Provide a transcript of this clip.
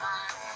Bye.